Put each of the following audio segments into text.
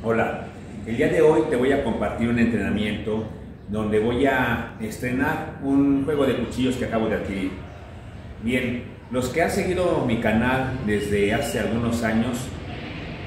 Hola, el día de hoy te voy a compartir un entrenamiento donde voy a estrenar un juego de cuchillos que acabo de adquirir. Bien, los que han seguido mi canal desde hace algunos años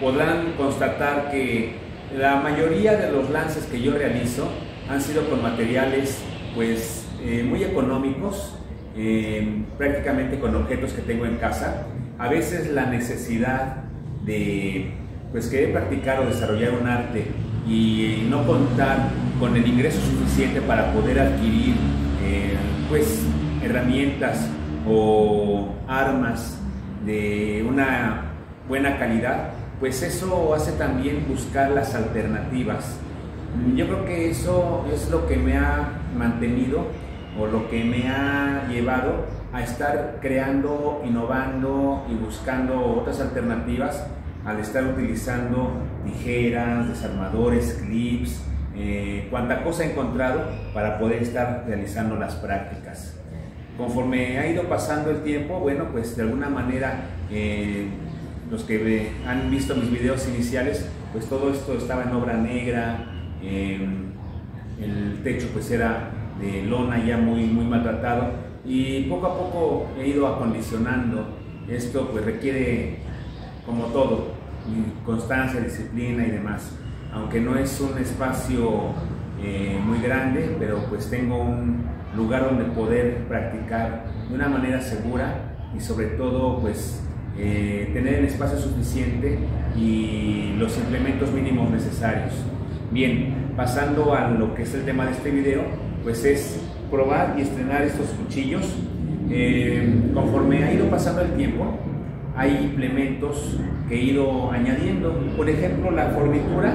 podrán constatar que la mayoría de los lances que yo realizo han sido con materiales pues eh, muy económicos, eh, prácticamente con objetos que tengo en casa. A veces la necesidad de pues querer practicar o desarrollar un arte y no contar con el ingreso suficiente para poder adquirir eh, pues herramientas o armas de una buena calidad, pues eso hace también buscar las alternativas. Yo creo que eso es lo que me ha mantenido o lo que me ha llevado a estar creando, innovando y buscando otras alternativas al estar utilizando tijeras, desarmadores, clips, eh, cuanta cosa he encontrado para poder estar realizando las prácticas. Conforme ha ido pasando el tiempo, bueno, pues de alguna manera eh, los que han visto mis videos iniciales, pues todo esto estaba en obra negra, el techo pues era de lona ya muy, muy maltratado y poco a poco he ido acondicionando. Esto pues requiere como todo, constancia, disciplina y demás. Aunque no es un espacio eh, muy grande, pero pues tengo un lugar donde poder practicar de una manera segura y sobre todo pues eh, tener el espacio suficiente y los implementos mínimos necesarios. Bien, pasando a lo que es el tema de este video, pues es probar y estrenar estos cuchillos. Eh, conforme ha ido pasando el tiempo, hay implementos que he ido añadiendo. Por ejemplo, la fornitura,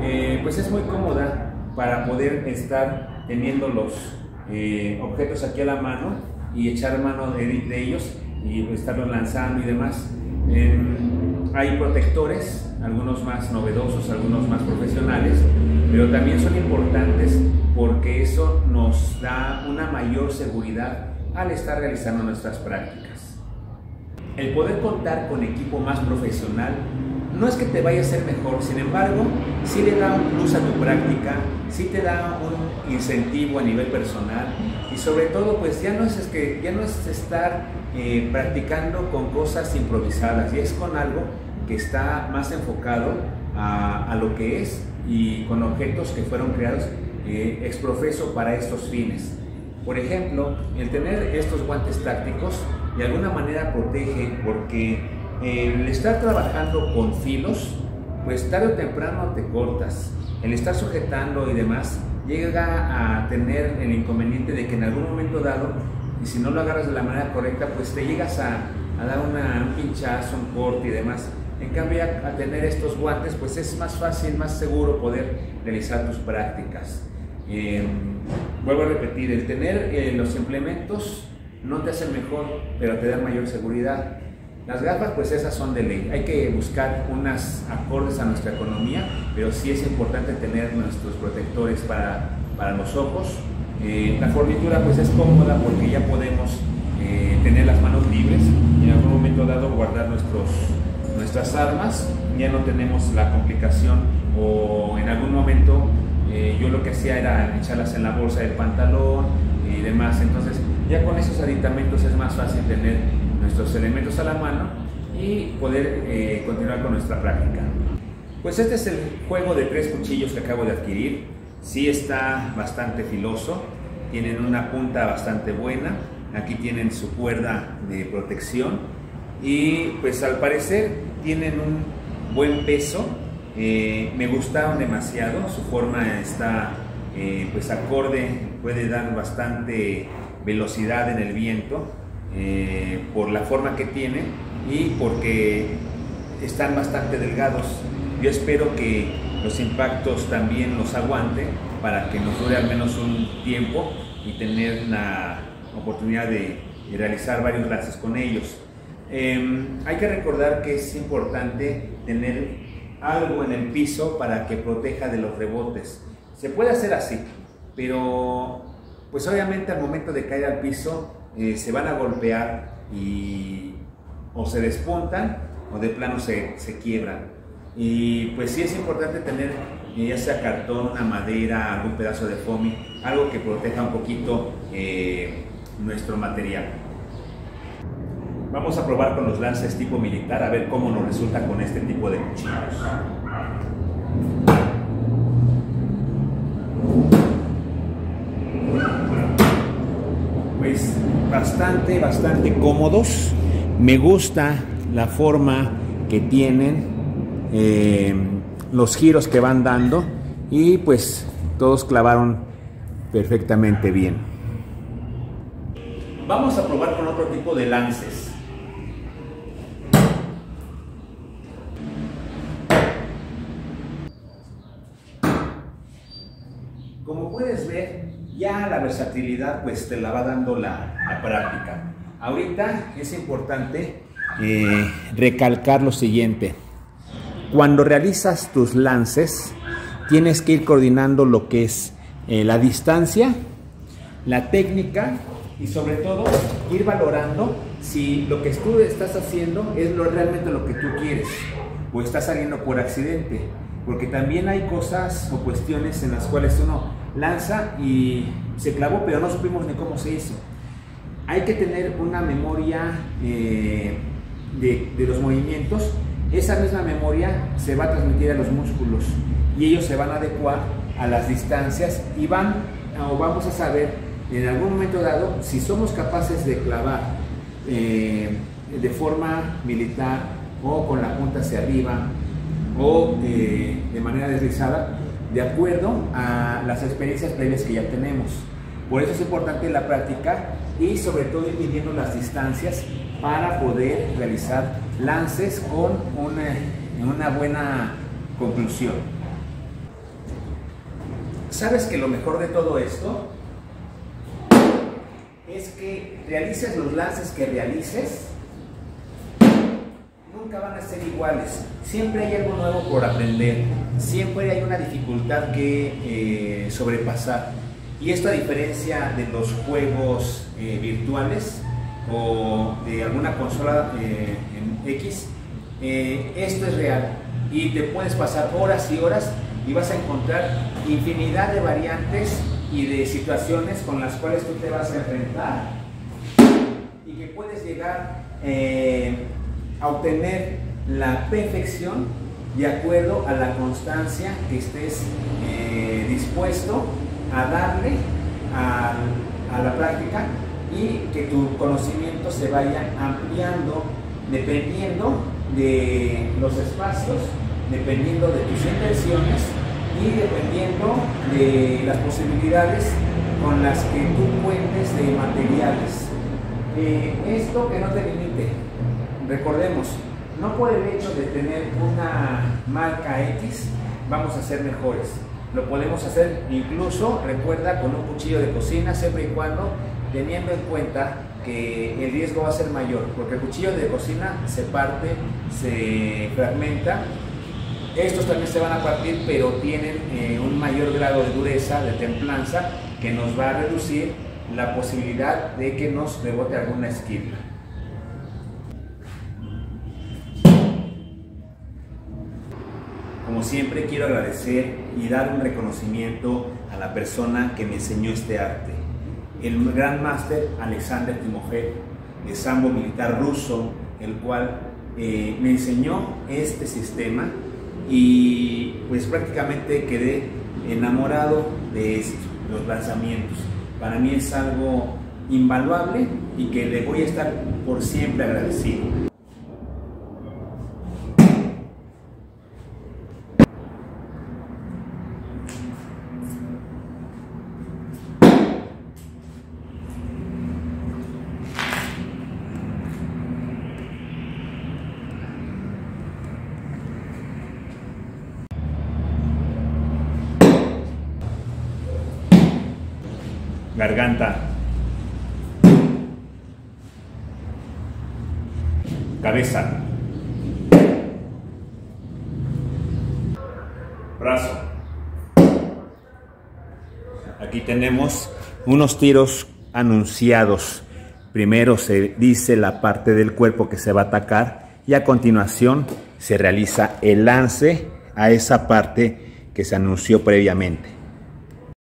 eh, pues es muy cómoda para poder estar teniendo los eh, objetos aquí a la mano y echar mano de, ellos y estarlos lanzando y demás. hay protectores, algunos más novedosos, algunos más profesionales, pero también son importantes porque eso nos da una mayor seguridad al estar realizando nuestras prácticas el poder contar con equipo más profesional no es que te vaya a ser mejor, sin embargo, sí le da un plus a tu práctica, sí te da un incentivo a nivel personal y sobre todo pues ya no es, que, ya no es estar eh, practicando con cosas improvisadas, y es con algo que está más enfocado a, lo que es y con objetos que fueron creados eh, exprofeso para estos fines. Por ejemplo, el tener estos guantes tácticos de alguna manera protege porque el estar trabajando con filos, pues tarde o temprano te cortas. El estar sujetando y demás llega a tener el inconveniente de que en algún momento dado, y si no lo agarras de la manera correcta, pues te llegas a, dar un pinchazo, un corte y demás. En cambio, a, tener estos guantes, pues es más fácil, más seguro poder realizar tus prácticas. Em, vuelvo a repetir, el tener eh, los implementos no te hacen mejor, pero te dan mayor seguridad. Las gafas, pues esas son de ley. Hay que buscar unas acordes a nuestra economía, pero sí es importante tener nuestros protectores para, para los ojos. Eh, la fornitura, pues es cómoda porque ya podemos eh, tener las manos libres y en algún momento dado guardar nuestros, nuestras armas. Ya no tenemos la complicación o en algún momento eh, yo lo que hacía era echarlas en la bolsa del pantalón y demás. Entonces, ya con esos aditamentos es más fácil tener nuestros elementos a la mano y poder eh, continuar con nuestra práctica. Pues este es el juego de tres cuchillos que acabo de adquirir. Sí está bastante filoso, tienen una punta bastante buena, aquí tienen su cuerda de protección y pues al parecer tienen un buen peso. Eh, me gustaron demasiado, su forma está eh, pues acorde, puede dar bastante velocidad en el viento eh, por la forma que tiene y porque están bastante delgados. Yo espero que los impactos también los aguante para que nos dure al menos un tiempo y tener la oportunidad de, realizar varios lances con ellos. Em, hay que recordar que es importante tener algo en el piso para que proteja de los rebotes. Se puede hacer así, pero pues obviamente al momento de caer al piso eh, se van a golpear y o se despuntan o de plano se, quiebran. Y pues sí es importante tener eh, ya sea cartón, madera, algún pedazo de foamy, algo que proteja un poquito eh, nuestro material. Vamos a probar con los lances tipo militar a ver cómo nos resulta con este tipo de cuchillos. Pues bastante, bastante cómodos. Me gusta la forma que tienen, eh, los giros que van dando y pues todos clavaron perfectamente bien. Vamos a probar con otro tipo de lances. Como puedes ver, ya la versatilidad pues te la va dando la, la práctica. Ahorita es importante eh, recalcar lo siguiente. Cuando realizas tus lances, tienes que ir coordinando lo que es eh, la distancia, la técnica y sobre todo ir valorando si lo que tú estás haciendo es lo, realmente lo que tú quieres o está saliendo por accidente. Porque también hay cosas o cuestiones en las cuales uno lanza y se clavó, pero no supimos ni cómo se hizo. Hay que tener una memoria eh, de, de los movimientos. Esa misma memoria se va a transmitir a los músculos y ellos se van a adecuar a las distancias y van o vamos a saber en algún momento dado si somos capaces de clavar eh, de forma militar o con la punta hacia arriba o eh, de manera deslizada de acuerdo a las experiencias previas que ya tenemos. Por eso es importante la práctica y sobre todo ir midiendo las distancias para poder realizar lances con una, una buena conclusión. ¿Sabes que lo mejor de todo esto es que realices los lances que realices? Van a ser iguales. Siempre hay algo nuevo por aprender. Siempre hay una dificultad que eh, sobrepasar. Y esto a diferencia de los juegos eh, virtuales o de alguna consola eh, en X, esto es real. Y te puedes pasar horas y horas y vas a encontrar infinidad de variantes y de situaciones con las cuales tú te vas a enfrentar y que puedes llegar eh, a obtener la perfección de acuerdo a la constancia que estés eh, dispuesto a darle a, la práctica y que tu conocimiento se vaya ampliando dependiendo de los espacios dependiendo de tus intenciones y dependiendo de las posibilidades con las que tú cuentes de materiales. Eh, esto que no te limite. Recordemos, no por el hecho de tener una marca X vamos a ser mejores. Lo podemos hacer incluso, recuerda, con un cuchillo de cocina, siempre y cuando teniendo en cuenta que el riesgo va a ser mayor, porque el cuchillo de cocina se parte, se fragmenta estos también se van a partir, pero tienen eh, un mayor grado de dureza, de templanza, que nos va a reducir la posibilidad de que nos rebote alguna esquina. Siempre quiero agradecer y dar un reconocimiento a la persona que me enseñó este arte, el gran máster Alexander Timofey, de sambo militar ruso, el cual eh, me enseñó este sistema y pues prácticamente quedé enamorado de esto, los lanzamientos. Para mí es algo invaluable y que le voy a estar por siempre agradecido. Garganta, cabeza, brazo. Aquí tenemos unos tiros anunciados. Primero se dice la parte del cuerpo que se va a atacar y a continuación se realiza el lance a esa parte que se anunció previamente.